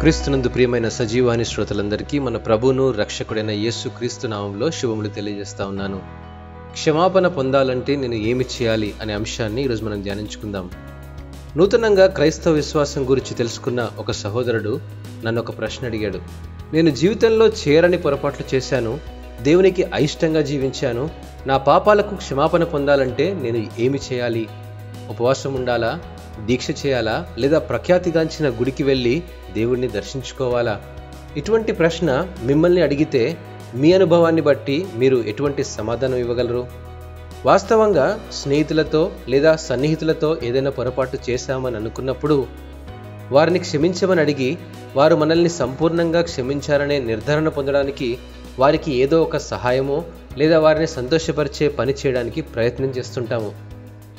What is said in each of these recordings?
క్రీస్తునందు ప్రియమైన సజీవాని శ్రోతలందరికీ మన ప్రభువును రక్షకుడైన యేసు క్రీస్తు నామంలో శుభములు తెలియజేస్తా ఉన్నాను. క్షమాపణ పొందాలంటే నేను ఏమి చేయాలి అనే అంశాన్ని ఈరోజు మనం ధ్యానించుకుందాం. నూతనంగా క్రైస్తవ విశ్వాసం గురించి తెలుసుకున్న ఒక సహోదరుడు నన్ను ఒక ప్రశ్న అడిగాడు. నేను జీవితంలో చేరని పొరపాట్లు చేశాను దేవునికి అయిష్టంగా జీవించాను నా పాపాలకు క్షమాపణ పొందాలంటే నేను ఏమి చేయాలి ఉపవాసం ఉండాలా? దీక్ష చేయాలా? లేదా ప్రఖ్యాతిగాంచిన గుడికి వెళ్ళి దేవుణ్ణి దర్శించుకోవాలా? ఇటువంటి ప్రశ్న మిమ్మల్ని అడిగితే మీ అనుభవాన్ని బట్టి మీరు ఎటువంటి సమాధానం ఇవ్వగలరు? వాస్తవంగా స్నేహితులతో లేదా సన్నిహితులతో ఏదైనా పొరపాటు చేశామని అనుకున్నప్పుడు వారిని క్షమించమని అడిగి వారు మనల్ని సంపూర్ణంగా క్షమించారనే నిర్ధారణ పొందడానికి వారికి ఏదో ఒక సహాయమో లేదా వారిని సంతోషపరిచే పని చేయడానికి ప్రయత్నం చేస్తుంటాము.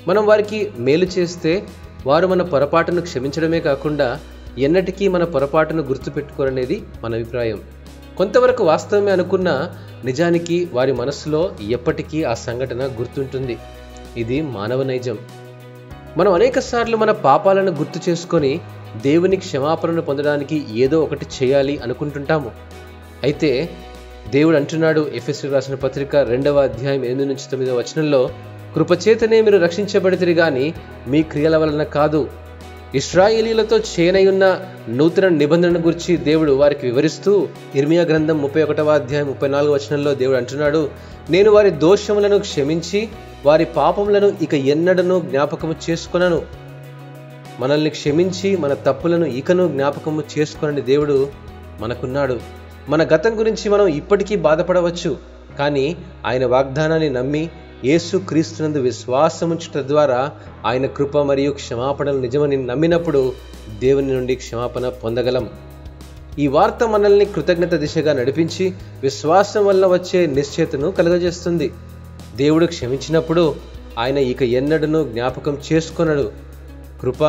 మనం వారికి మేలు చేస్తే వారు మన పొరపాటును క్షమించడమే కాకుండా ఎన్నటికీ మన పొరపాటును గుర్తుపెట్టుకోరనేది మన అభిప్రాయం. కొంతవరకు వాస్తవమే అనుకున్న నిజానికి వారి మనసులో ఎప్పటికీ ఆ సంఘటన గుర్తుంటుంది. ఇది మానవ నైజం. మనం అనేకసార్లు మన పాపాలను గుర్తు చేసుకొని దేవుని క్షమాపణను పొందడానికి ఏదో ఒకటి చేయాలి అనుకుంటుంటాము. అయితే దేవుడు అంటున్నాడు ఎఫ్ఎస్సి రాసిన పత్రిక రెండవ అధ్యాయం ఎనిమిది నుంచి తొమ్మిదవ వచనంలో కృపచేతనే మీరు రక్షించబడితే గాని మీ క్రియల వలన కాదు. ఇస్రాయేలీలతో చేనయున్న నూతన నిబంధనను గురించి దేవుడు వారికి వివరిస్తూ ఇర్మియా గ్రంథం ముప్పై ఒకటవ అధ్యాయం ముప్పై నాలుగు వచనంలో దేవుడు అంటున్నాడు నేను వారి దోషములను క్షమించి వారి పాపములను ఇక ఎన్నడను జ్ఞాపకము చేసుకున్నాను మనల్ని క్షమించి మన తప్పులను ఇకను జ్ఞాపకము చేసుకునని దేవుడు మనకున్నాడు. మన గతం గురించి మనం ఇప్పటికీ బాధపడవచ్చు కానీ ఆయన వాగ్దానాన్ని నమ్మి యేసు క్రీస్తునందు విశ్వాసముంచుట ద్వారా ఆయన కృప మరియు క్షమాపణలు నిజమని నమ్మినప్పుడు దేవుని నుండి క్షమాపణ పొందగలం. ఈ వార్త మనల్ని కృతజ్ఞత దిశగా నడిపించి విశ్వాసం వల్ల వచ్చే నిశ్చయతను కలుగజేస్తుంది. దేవుడు క్షమించినప్పుడు ఆయన ఇక ఎన్నడను జ్ఞాపకం చేసుకొనడు. కృప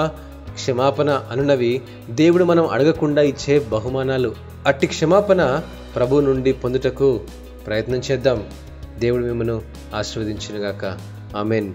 క్షమాపణ అనునవి దేవుడు మనం అడగకుండా ఇచ్చే బహుమానాలు. అట్టి క్షమాపణ ప్రభు నుండి పొందుటకు ప్రయత్నం చేద్దాం. దేవుడు మిమ్మను ఆశీర్వదించినగాక. ఆమెన్.